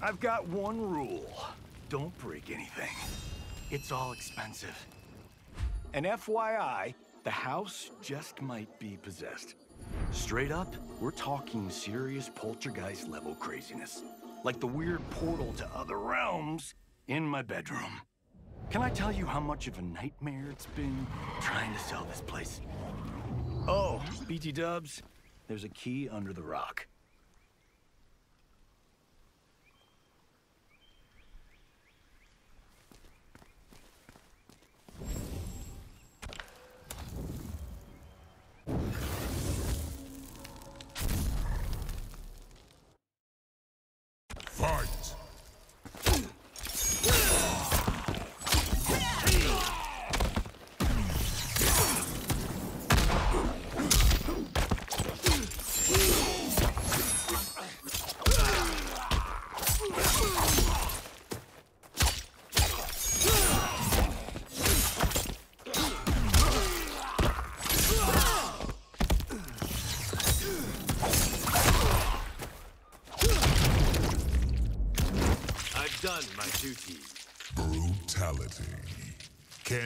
I've got one rule. Don't break anything. It's all expensive. And FYI, the house just might be possessed. Straight up, we're talking serious poltergeist level craziness. Like the weird portal to other realms in my bedroom. Can I tell you how much of a nightmare it's been trying to sell this place? Oh, BT dubs, there's a key under the rock.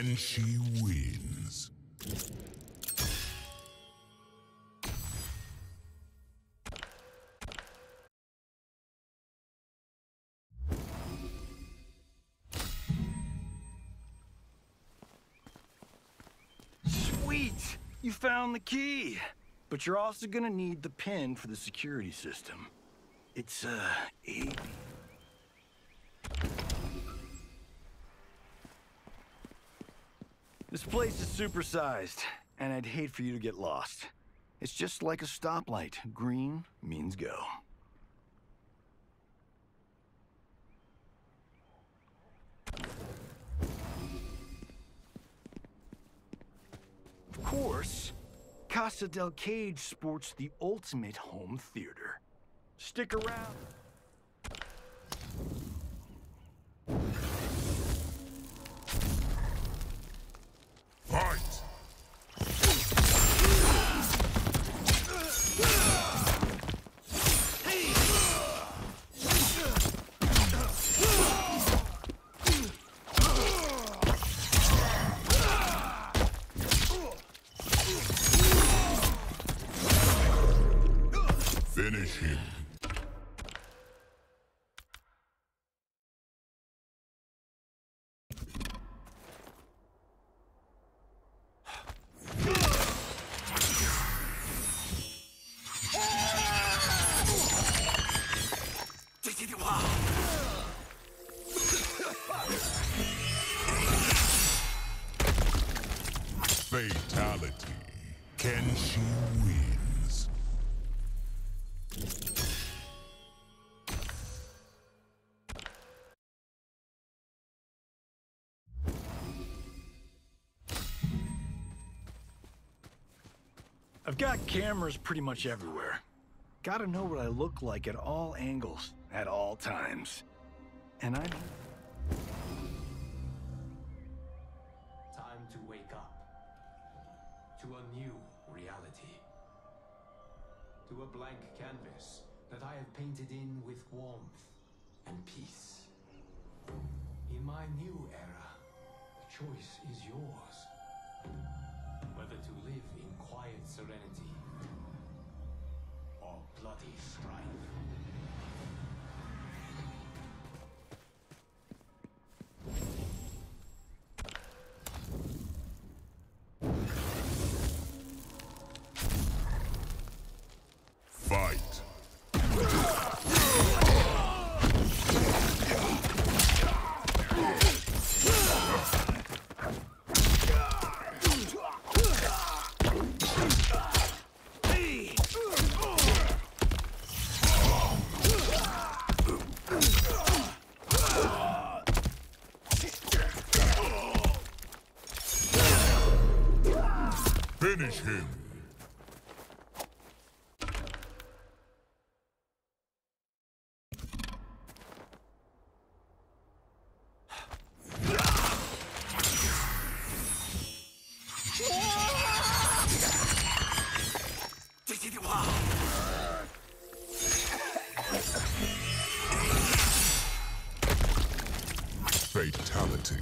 and she wins. Sweet! You found the key! But you're also gonna need the pin for the security system. It's, uh, place is supersized, and I'd hate for you to get lost. It's just like a stoplight. Green means go. Of course, Casa del Cage sports the ultimate home theater. Stick around. Fatality. Kenshi wins. I've got cameras pretty much everywhere. Gotta know what I look like at all angles, at all times. And I... To a blank canvas that I have painted in with warmth and peace. In my new era, the choice is yours. Whether to live in quiet serenity or bloody strife. Fatality.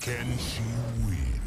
Kenshi wins.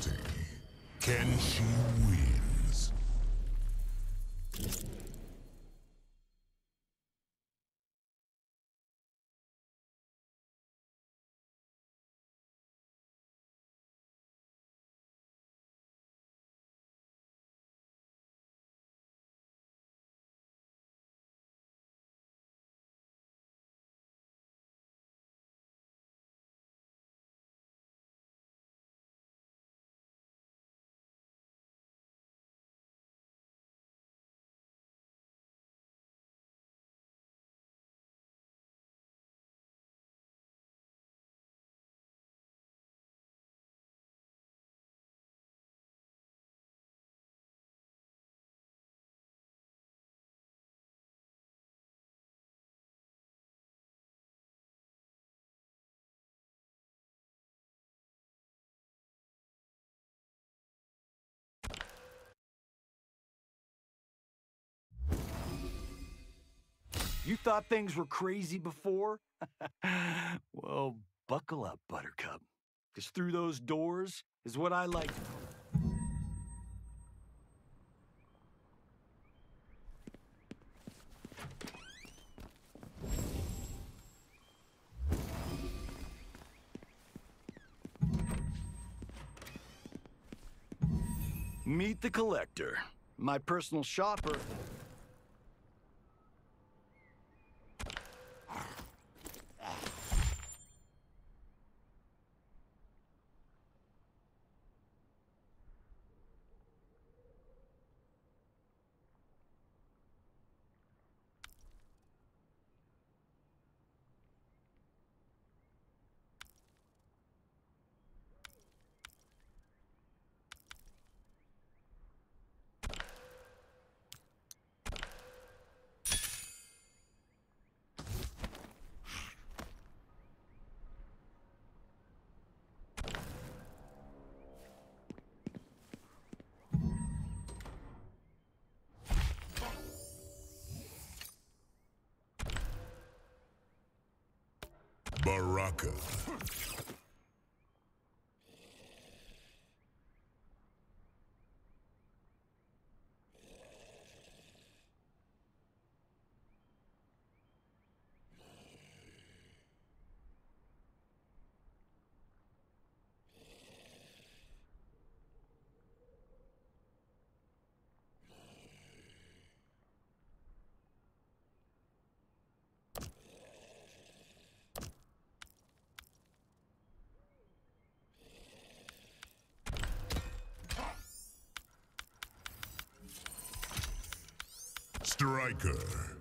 Fatality. Kenshi wins. You thought things were crazy before? well, buckle up, Buttercup. Because through those doors is what I like. Meet the Collector, my personal shopper. Baraka. Stryker.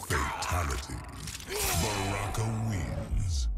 Fatality. Baraka wins.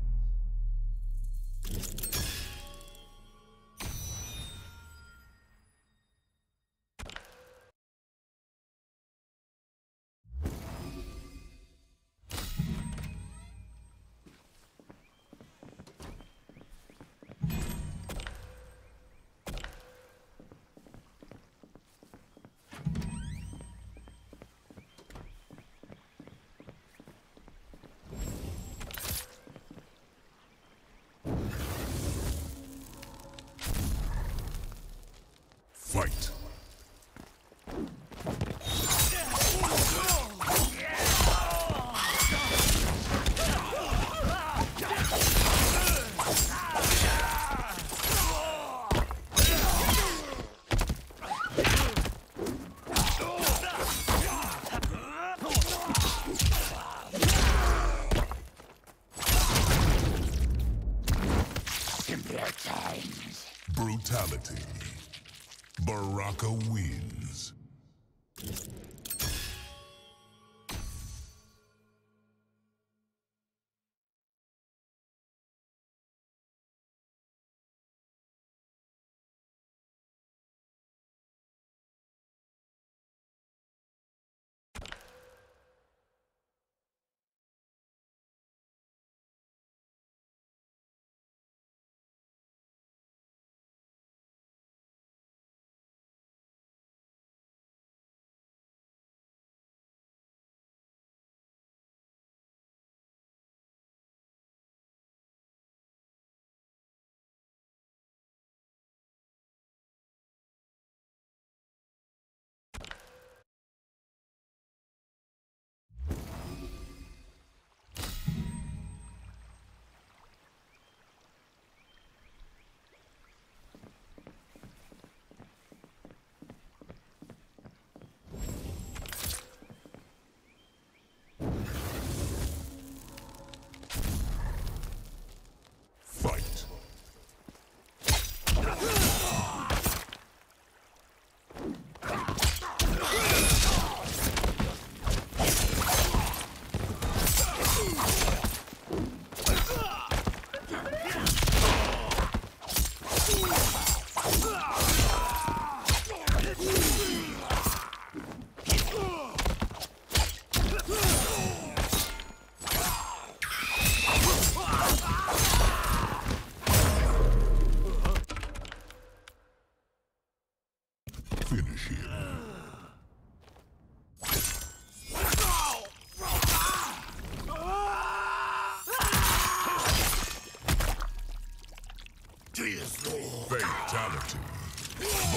Brutality. Baraka wins.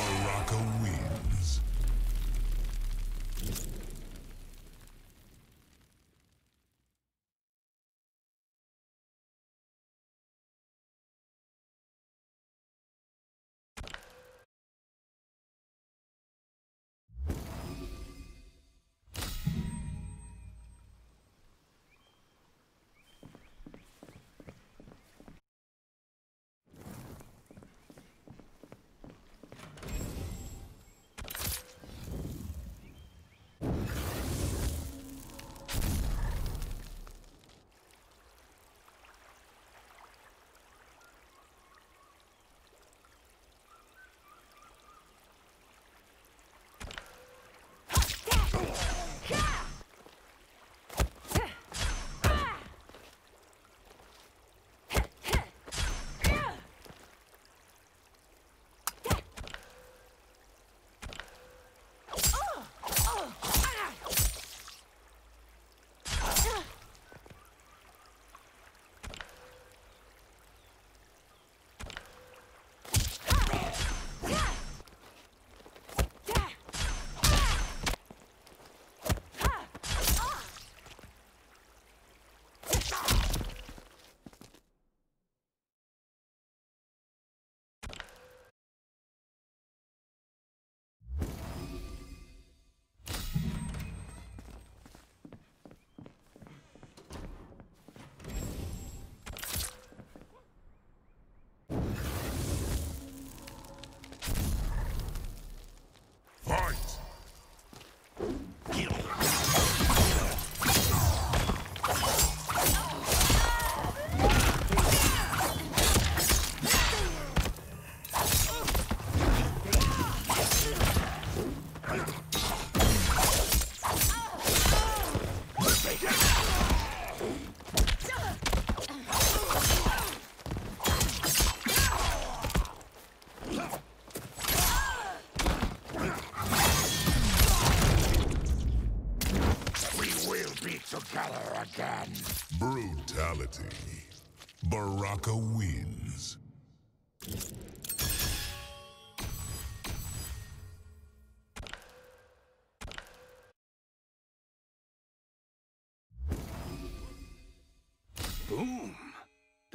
Baraka wins.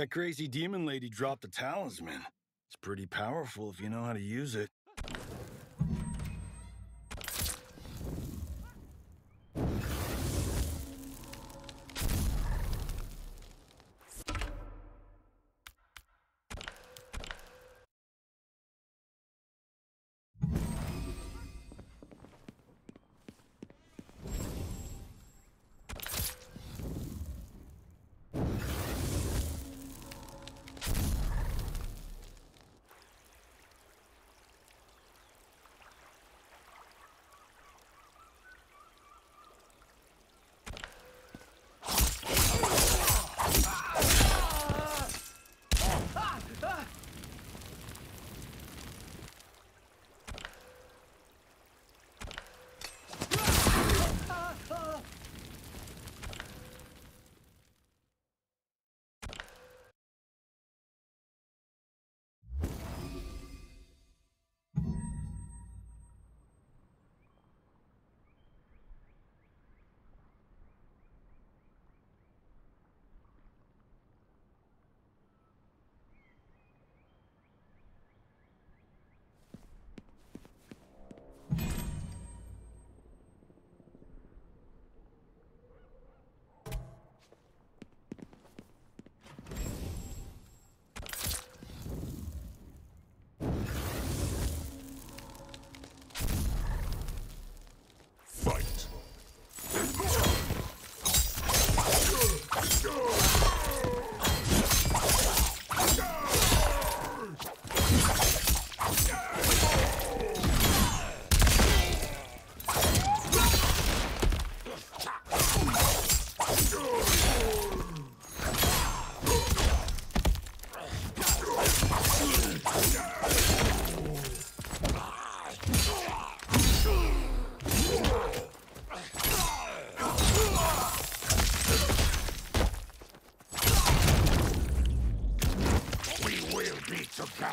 That crazy demon lady dropped the talisman. It's pretty powerful if you know how to use it.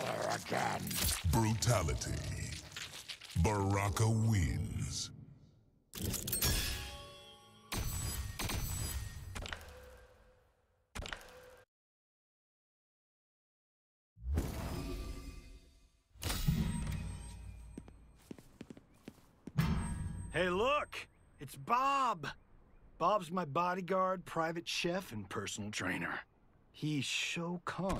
Together again. Brutality. Baraka wins. Hey, look! It's Bob! Bob's my bodyguard, private chef, and personal trainer. He's so Kahn.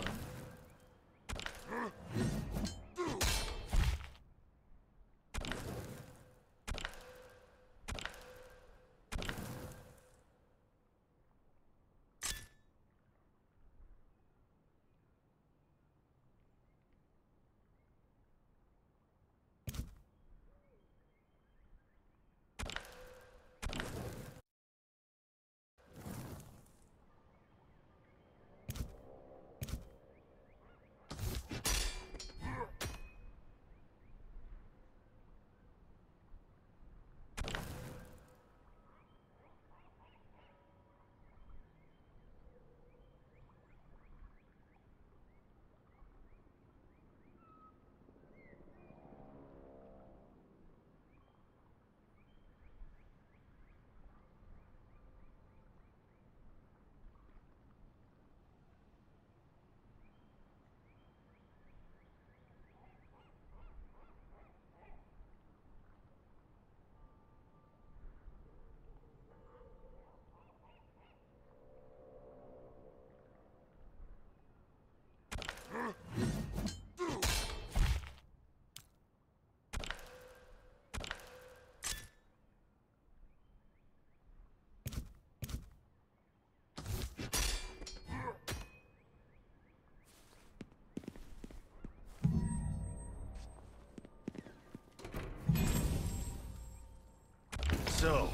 So,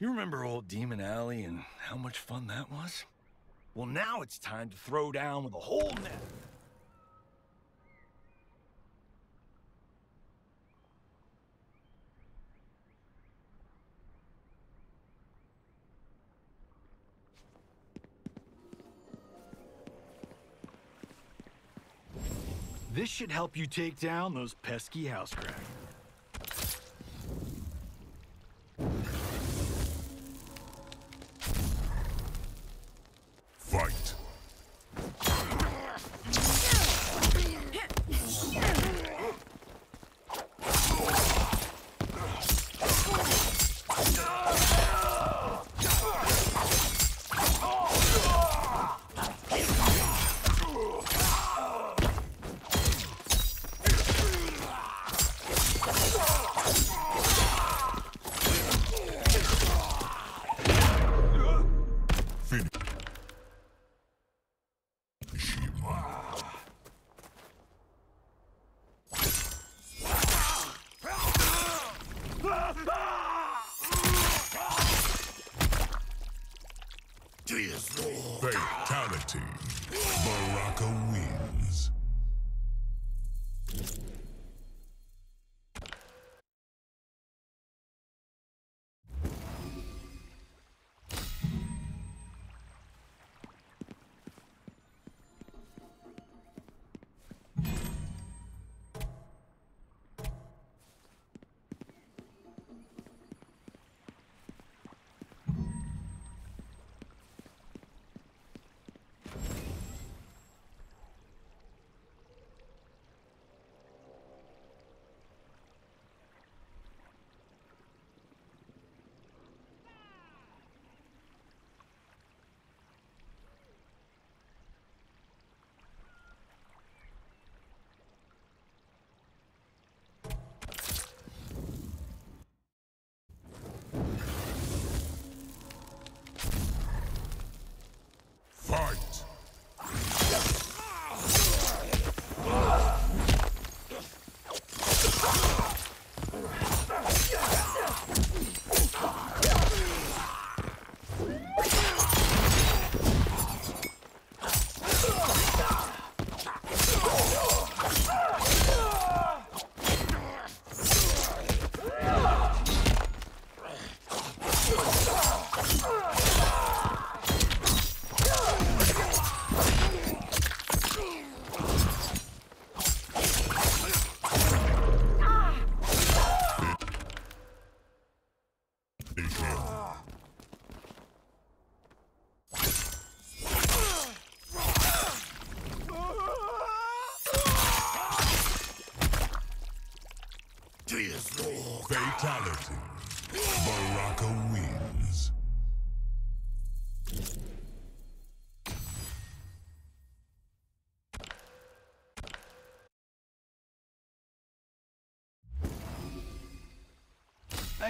you remember old Demon Alley and how much fun that was? Well, now it's time to throw down with a whole net. This should help you take down those pesky housecracks.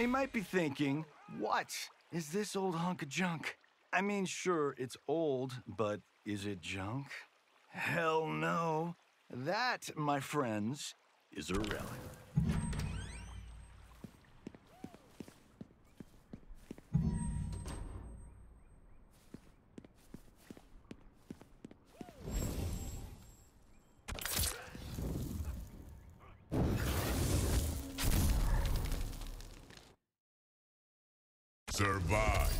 You might be thinking, what is this old hunk of junk? I mean, sure, it's old, but is it junk? Hell no. That, my friends, is a relic. Survive.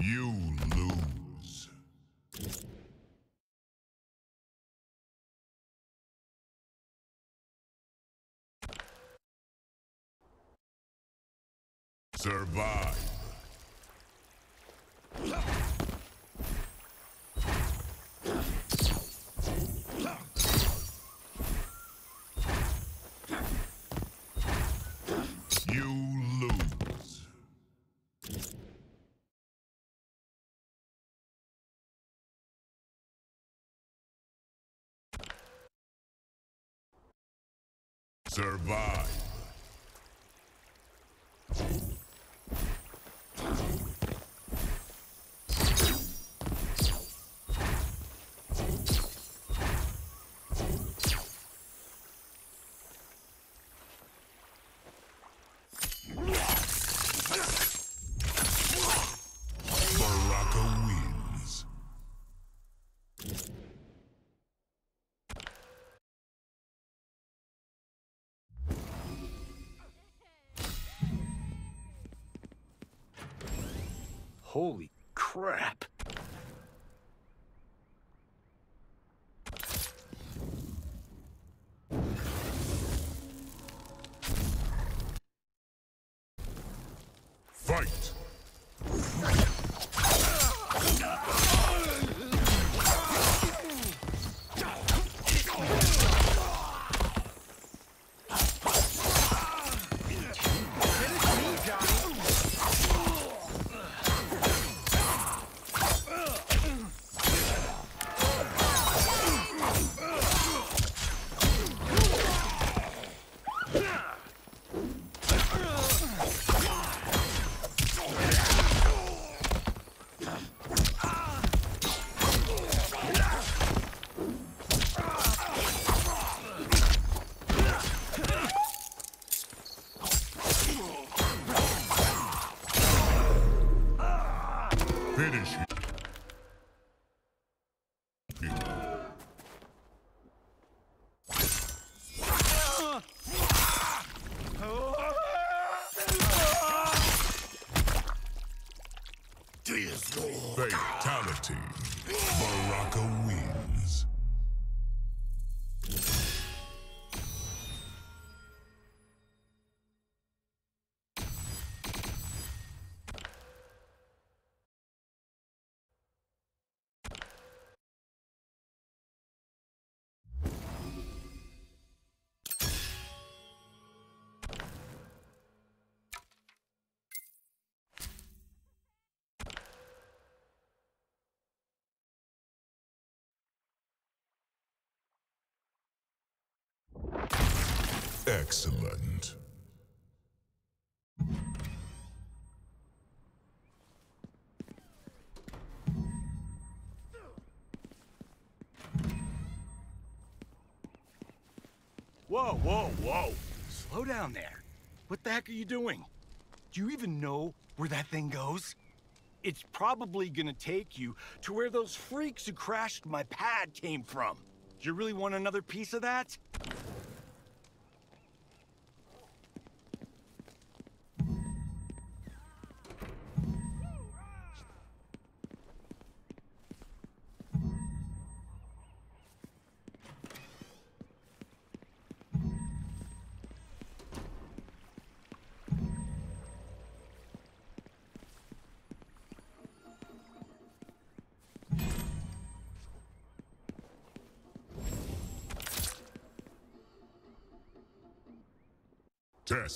You lose. Survive. Survive. Holy crap. Excellent. Whoa, whoa, whoa. Slow down there. What the heck are you doing? Do you even know where that thing goes? It's probably gonna take you to where those freaks who crashed my pad came from. Do you really want another piece of that?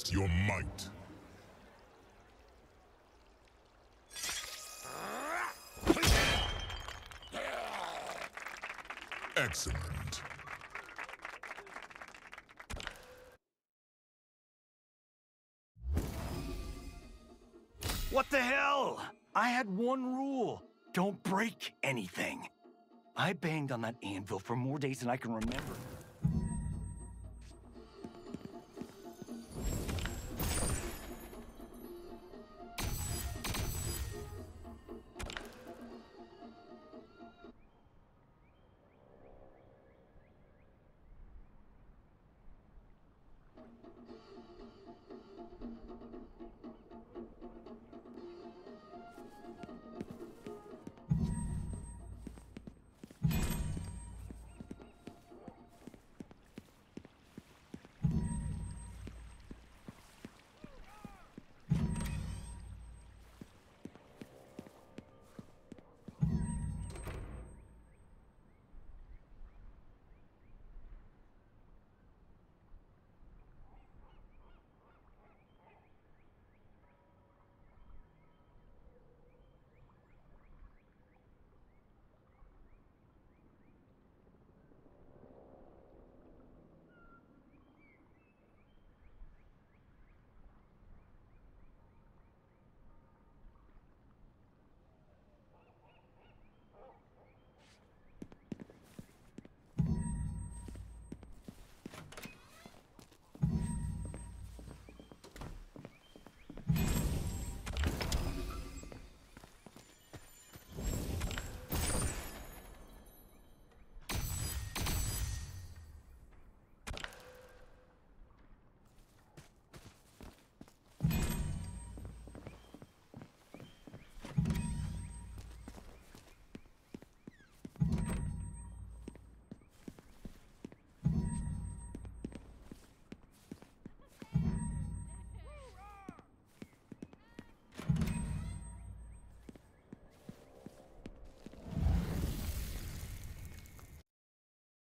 Test your might. Excellent. What the hell? I had one rule. Don't break anything. I banged on that anvil for more days than I can remember.